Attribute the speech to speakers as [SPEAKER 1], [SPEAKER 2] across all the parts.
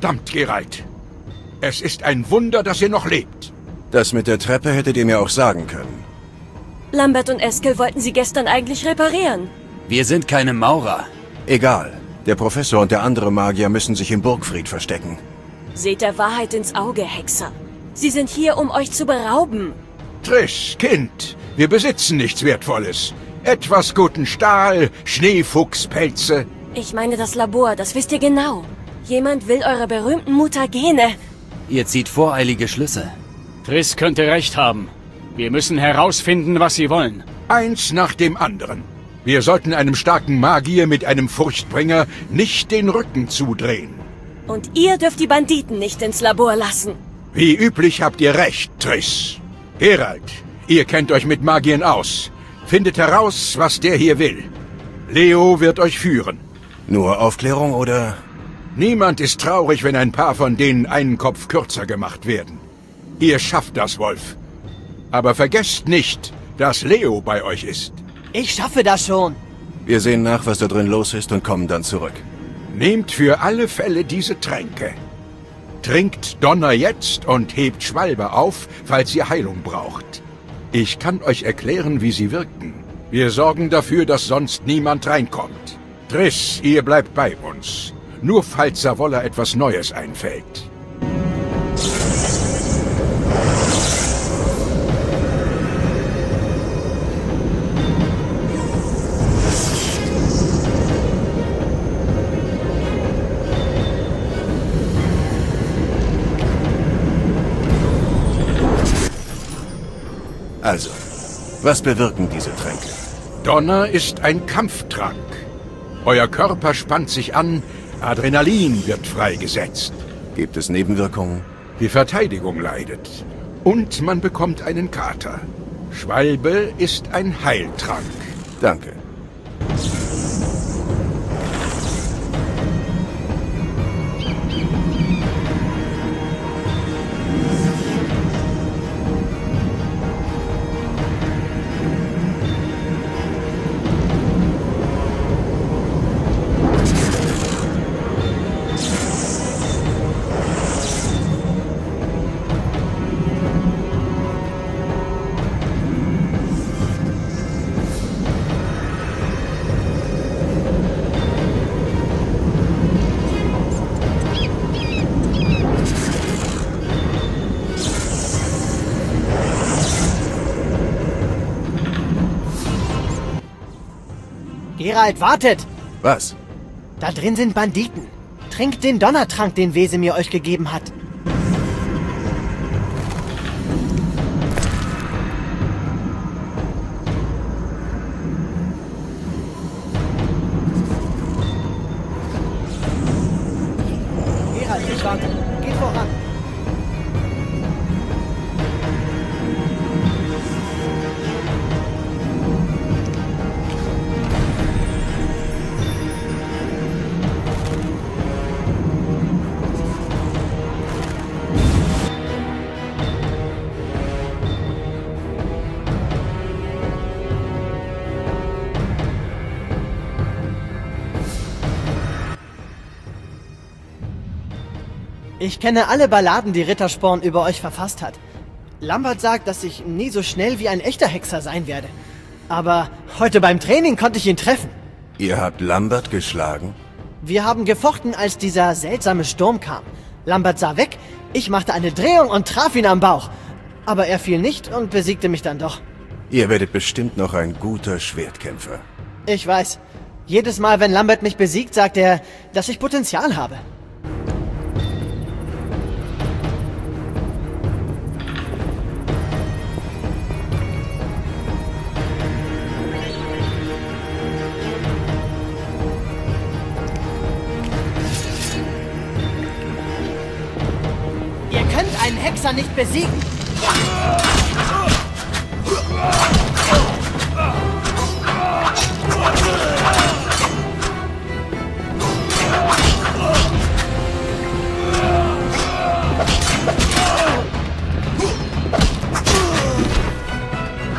[SPEAKER 1] Verdammt, Geralt. Es ist ein Wunder, dass ihr noch lebt.
[SPEAKER 2] Das mit der Treppe hättet ihr mir auch sagen können.
[SPEAKER 3] Lambert und Eskel wollten sie gestern eigentlich reparieren.
[SPEAKER 4] Wir sind keine Maurer.
[SPEAKER 2] Egal. Der Professor und der andere Magier müssen sich im Burgfried verstecken.
[SPEAKER 3] Seht der Wahrheit ins Auge, Hexer. Sie sind hier, um euch zu berauben.
[SPEAKER 1] Triss, Kind, wir besitzen nichts Wertvolles. Etwas guten Stahl, Schneefuchspelze.
[SPEAKER 3] Ich meine das Labor, das wisst ihr genau. Jemand will eure berühmten Mutagene.
[SPEAKER 4] Ihr zieht voreilige Schlüsse.
[SPEAKER 5] Triss könnte recht haben. Wir müssen herausfinden, was sie wollen.
[SPEAKER 1] Eins nach dem anderen. Wir sollten einem starken Magier mit einem Furchtbringer nicht den Rücken zudrehen.
[SPEAKER 3] Und ihr dürft die Banditen nicht ins Labor lassen.
[SPEAKER 1] Wie üblich habt ihr recht, Triss. Gerald, ihr kennt euch mit Magiern aus. Findet heraus, was der hier will. Leo wird euch führen.
[SPEAKER 2] Nur Aufklärung oder...
[SPEAKER 1] Niemand ist traurig, wenn ein paar von denen einen Kopf kürzer gemacht werden. Ihr schafft das, Wolf. Aber vergesst nicht, dass Leo bei euch ist.
[SPEAKER 6] Ich schaffe das schon.
[SPEAKER 2] Wir sehen nach, was da drin los ist und kommen dann zurück.
[SPEAKER 1] Nehmt für alle Fälle diese Tränke. Trinkt Donner jetzt und hebt Schwalbe auf, falls ihr Heilung braucht. Ich kann euch erklären, wie sie wirken. Wir sorgen dafür, dass sonst niemand reinkommt. Triss, ihr bleibt bei uns. Nur falls Savolla etwas Neues einfällt.
[SPEAKER 2] Also, was bewirken diese Tränke?
[SPEAKER 1] Donner ist ein Kampftrank. Euer Körper spannt sich an, Adrenalin wird freigesetzt.
[SPEAKER 2] Gibt es Nebenwirkungen?
[SPEAKER 1] Die Verteidigung leidet. Und man bekommt einen Kater. Schwalbe ist ein Heiltrank.
[SPEAKER 2] Danke.
[SPEAKER 6] Gerald, wartet!
[SPEAKER 2] Was?
[SPEAKER 6] Da drin sind Banditen. Trinkt den Donnertrank, den Wesemir euch gegeben hat. Ich kenne alle Balladen, die Rittersporn über euch verfasst hat. Lambert sagt, dass ich nie so schnell wie ein echter Hexer sein werde. Aber heute beim Training konnte ich ihn treffen.
[SPEAKER 2] Ihr habt Lambert geschlagen?
[SPEAKER 6] Wir haben gefochten, als dieser seltsame Sturm kam. Lambert sah weg, ich machte eine Drehung und traf ihn am Bauch. Aber er fiel nicht und besiegte mich dann doch.
[SPEAKER 2] Ihr werdet bestimmt noch ein guter Schwertkämpfer.
[SPEAKER 6] Ich weiß. Jedes Mal, wenn Lambert mich besiegt, sagt er, dass ich Potenzial habe. Hexer nicht besiegen.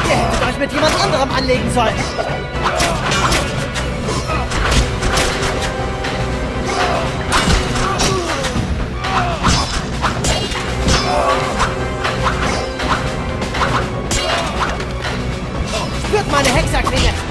[SPEAKER 6] Ihr hättet euch mit jemand anderem anlegen sollen. Meine Hexerklinge!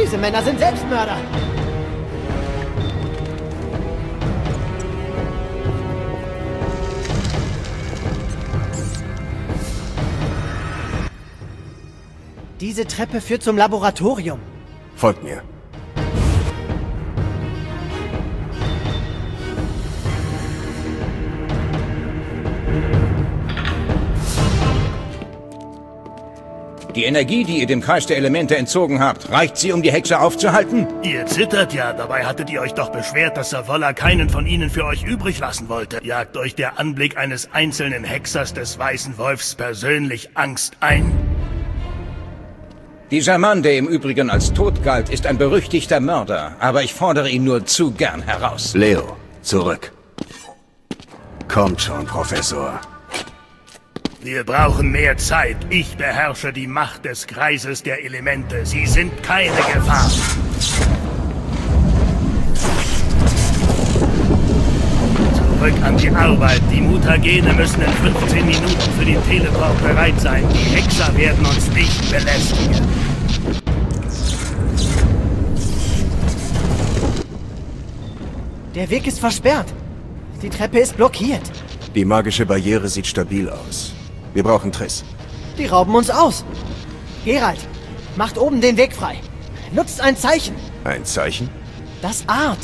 [SPEAKER 6] Diese Männer sind Selbstmörder! Diese Treppe führt zum Laboratorium.
[SPEAKER 2] Folgt mir.
[SPEAKER 7] Die Energie, die ihr dem Kreis der Elemente entzogen habt, reicht sie, um die Hexe aufzuhalten?
[SPEAKER 8] Ihr zittert ja, dabei hattet ihr euch doch beschwert, dass Savolla keinen von ihnen für euch übrig lassen wollte. Jagt euch der Anblick eines einzelnen Hexers des Weißen Wolfs persönlich Angst ein?
[SPEAKER 7] Dieser Mann, der im Übrigen als tot galt, ist ein berüchtigter Mörder, aber ich fordere ihn nur zu gern heraus.
[SPEAKER 2] Leo, zurück. Kommt schon, Professor.
[SPEAKER 8] Wir brauchen mehr Zeit. Ich beherrsche die Macht des Kreises der Elemente. Sie sind keine Gefahr. Zurück an die Arbeit. Die Mutagene müssen in 15 Minuten für den Teleport bereit sein. Die Hexer werden uns nicht belästigen.
[SPEAKER 6] Der Weg ist versperrt. Die Treppe ist blockiert.
[SPEAKER 2] Die magische Barriere sieht stabil aus. Wir brauchen Triss.
[SPEAKER 6] Die rauben uns aus. Gerald, macht oben den Weg frei. Nutzt ein Zeichen.
[SPEAKER 2] Ein Zeichen?
[SPEAKER 6] Das Art.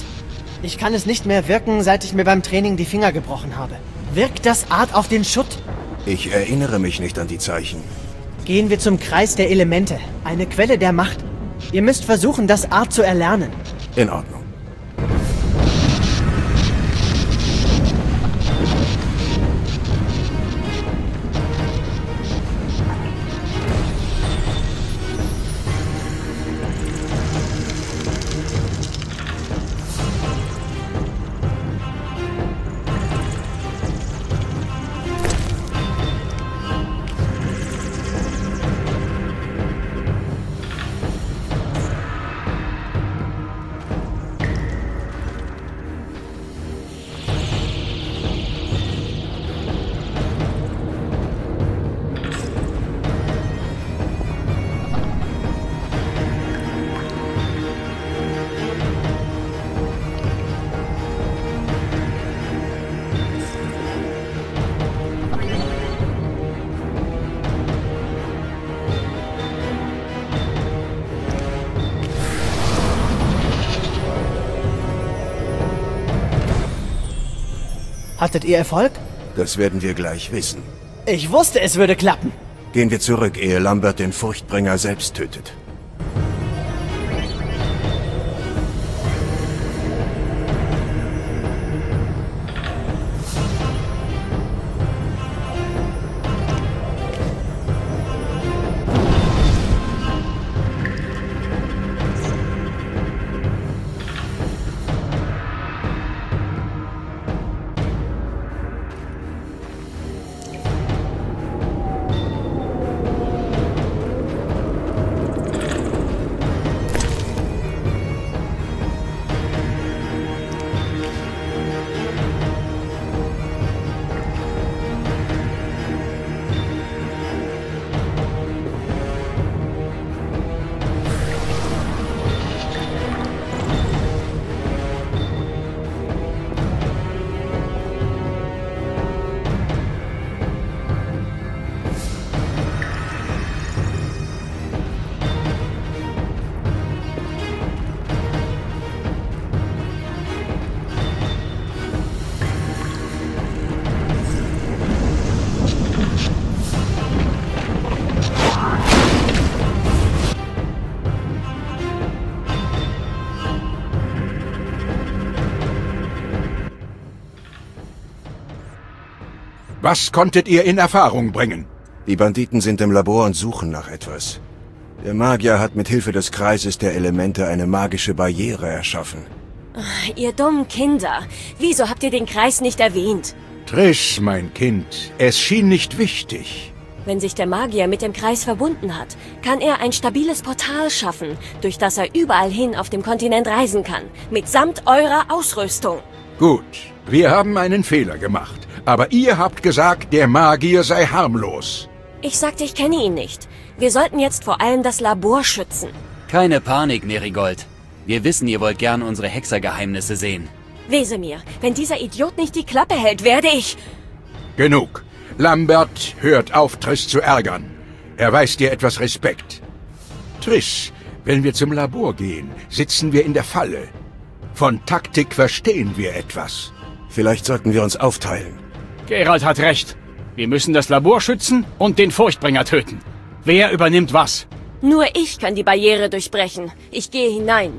[SPEAKER 6] Ich kann es nicht mehr wirken, seit ich mir beim Training die Finger gebrochen habe. Wirkt das Art auf den Schutt.
[SPEAKER 2] Ich erinnere mich nicht an die Zeichen.
[SPEAKER 6] Gehen wir zum Kreis der Elemente. Eine Quelle der Macht. Ihr müsst versuchen, das Art zu erlernen.
[SPEAKER 2] In Ordnung.
[SPEAKER 6] Hattet ihr Erfolg?
[SPEAKER 2] Das werden wir gleich wissen.
[SPEAKER 6] Ich wusste, es würde klappen.
[SPEAKER 2] Gehen wir zurück, ehe Lambert den Furchtbringer selbst tötet.
[SPEAKER 1] Was konntet ihr in Erfahrung bringen?
[SPEAKER 2] Die Banditen sind im Labor und suchen nach etwas. Der Magier hat mit Hilfe des Kreises der Elemente eine magische Barriere erschaffen.
[SPEAKER 3] Ihr dummen Kinder, wieso habt ihr den Kreis nicht erwähnt?
[SPEAKER 1] Trish, mein Kind, es schien nicht wichtig.
[SPEAKER 3] Wenn sich der Magier mit dem Kreis verbunden hat, kann er ein stabiles Portal schaffen, durch das er überall hin auf dem Kontinent reisen kann, mitsamt eurer Ausrüstung.
[SPEAKER 1] Gut, wir haben einen Fehler gemacht, aber ihr habt gesagt, der Magier sei harmlos.
[SPEAKER 3] Ich sagte, ich kenne ihn nicht. Wir sollten jetzt vor allem das Labor schützen.
[SPEAKER 4] Keine Panik, Merigold. Wir wissen, ihr wollt gern unsere Hexergeheimnisse sehen.
[SPEAKER 3] Wesemir, wenn dieser Idiot nicht die Klappe hält, werde ich...
[SPEAKER 1] Genug. Lambert, hört auf, Triss zu ärgern. Er weist dir etwas Respekt. Triss, wenn wir zum Labor gehen, sitzen wir in der Falle. Von Taktik verstehen wir etwas.
[SPEAKER 2] Vielleicht sollten wir uns aufteilen.
[SPEAKER 5] Gerald hat recht. Wir müssen das Labor schützen und den Furchtbringer töten. Wer übernimmt was?
[SPEAKER 3] Nur ich kann die Barriere durchbrechen. Ich gehe hinein.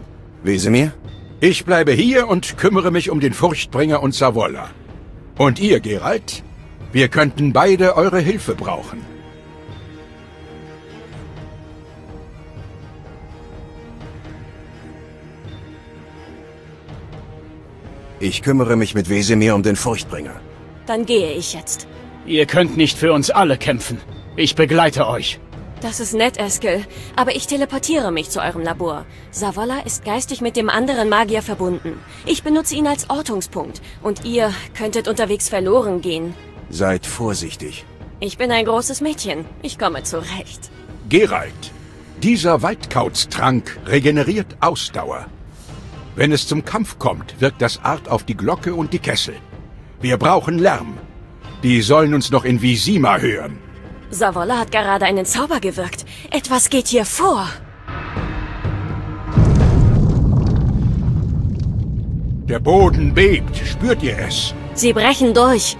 [SPEAKER 2] Wesemir?
[SPEAKER 1] Ich bleibe hier und kümmere mich um den Furchtbringer und Savolla. Und ihr, Geralt? Wir könnten beide eure Hilfe brauchen.
[SPEAKER 2] Ich kümmere mich mit Wesemir um den Furchtbringer.
[SPEAKER 3] Dann gehe ich jetzt.
[SPEAKER 5] Ihr könnt nicht für uns alle kämpfen. Ich begleite euch.
[SPEAKER 3] Das ist nett, Eskel, aber ich teleportiere mich zu eurem Labor. Savolla ist geistig mit dem anderen Magier verbunden. Ich benutze ihn als Ortungspunkt und ihr könntet unterwegs verloren gehen.
[SPEAKER 2] Seid vorsichtig.
[SPEAKER 3] Ich bin ein großes Mädchen. Ich komme zurecht.
[SPEAKER 1] Geralt, dieser Waldkauztrank regeneriert Ausdauer. Wenn es zum Kampf kommt, wirkt das Art auf die Glocke und die Kessel. Wir brauchen Lärm. Die sollen uns noch in Visima hören.
[SPEAKER 3] Savolla hat gerade einen Zauber gewirkt. Etwas geht hier vor.
[SPEAKER 1] Der Boden bebt, spürt ihr es?
[SPEAKER 3] Sie brechen durch.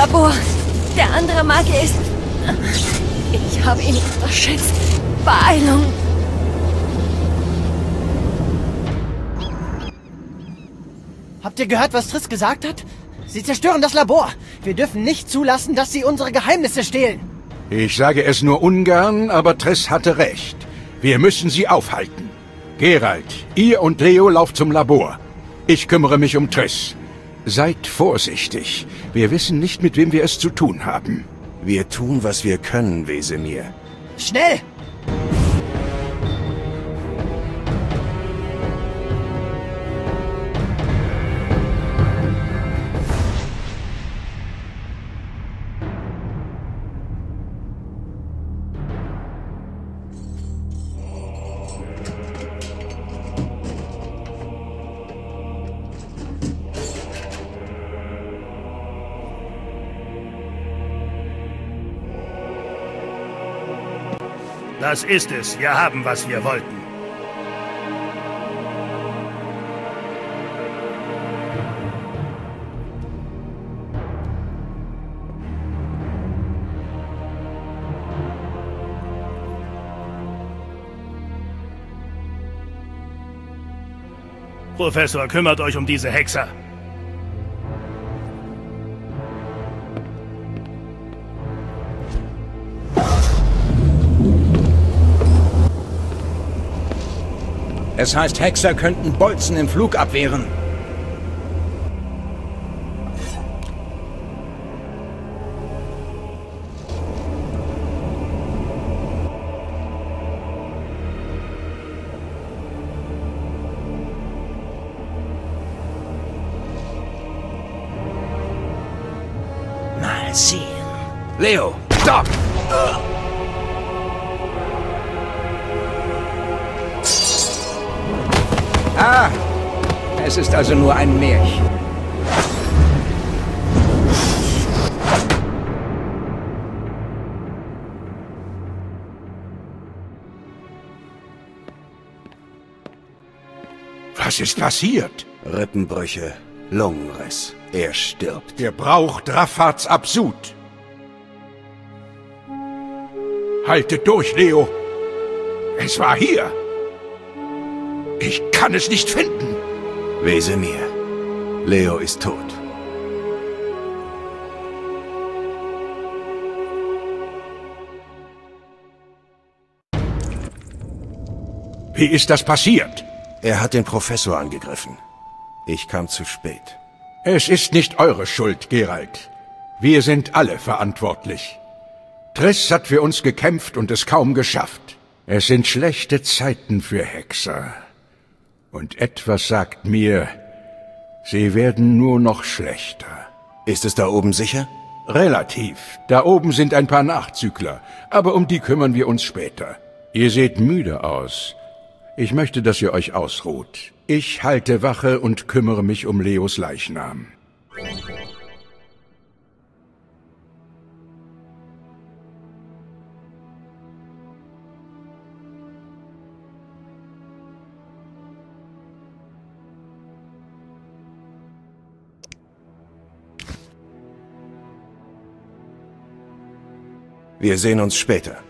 [SPEAKER 3] Labor. Der andere Magier ist... Ich habe ihn unterschätzt. Beeilung.
[SPEAKER 6] Habt ihr gehört, was Triss gesagt hat? Sie zerstören das Labor. Wir dürfen nicht zulassen, dass sie unsere Geheimnisse stehlen.
[SPEAKER 1] Ich sage es nur ungern, aber Triss hatte recht. Wir müssen sie aufhalten. Gerald, ihr und Leo lauft zum Labor. Ich kümmere mich um Triss. Seid vorsichtig. Wir wissen nicht, mit wem wir es zu tun haben.
[SPEAKER 2] Wir tun, was wir können, Wesemir.
[SPEAKER 6] Schnell!
[SPEAKER 8] Das ist es. Wir haben, was wir wollten. Professor, kümmert euch um diese Hexer.
[SPEAKER 7] Es heißt, Hexer könnten Bolzen im Flug abwehren.
[SPEAKER 1] Was ist passiert?
[SPEAKER 2] Rippenbrüche, Lungenriss. Er stirbt.
[SPEAKER 1] Ihr braucht Raffats Absud. Haltet durch, Leo. Es war hier. Ich kann es nicht finden.
[SPEAKER 2] Wesemir. Leo ist tot.
[SPEAKER 1] Wie ist das passiert?
[SPEAKER 2] Er hat den Professor angegriffen. Ich kam zu spät.
[SPEAKER 1] Es ist nicht eure Schuld, Gerald. Wir sind alle verantwortlich. Triss hat für uns gekämpft und es kaum geschafft. Es sind schlechte Zeiten für Hexer. Und etwas sagt mir, sie werden nur noch schlechter.
[SPEAKER 2] Ist es da oben sicher?
[SPEAKER 1] Relativ. Da oben sind ein paar Nachzügler, aber um die kümmern wir uns später. Ihr seht müde aus. Ich möchte, dass ihr euch ausruht. Ich halte Wache und kümmere mich um Leos Leichnam.
[SPEAKER 2] Wir sehen uns später.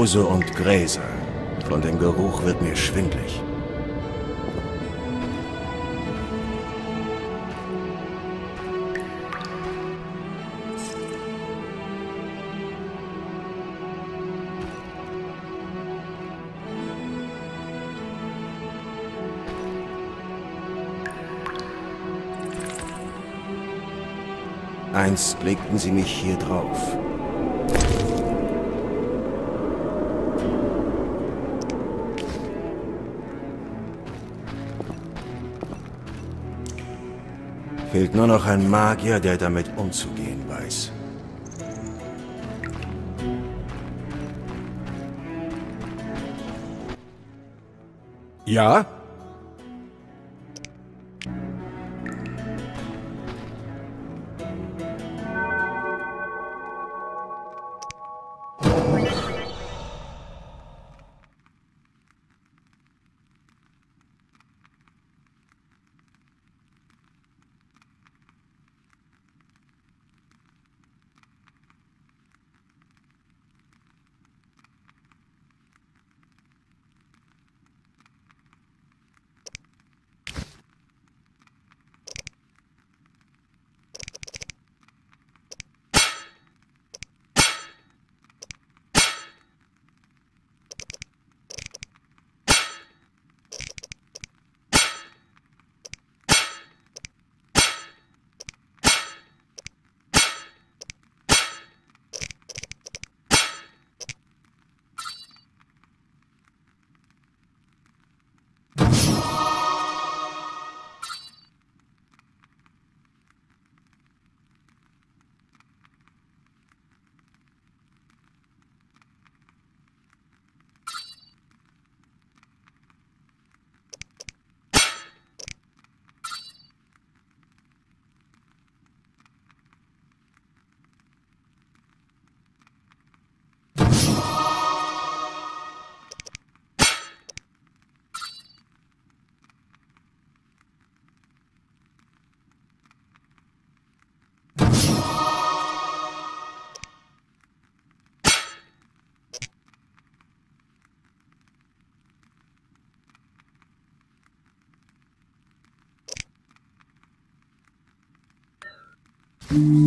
[SPEAKER 2] Moose und Gräser. Von dem Geruch wird mir schwindlig. Einst legten sie mich hier drauf. Fehlt nur noch ein Magier, der damit umzugehen weiß.
[SPEAKER 1] Ja?
[SPEAKER 9] Mm-hmm.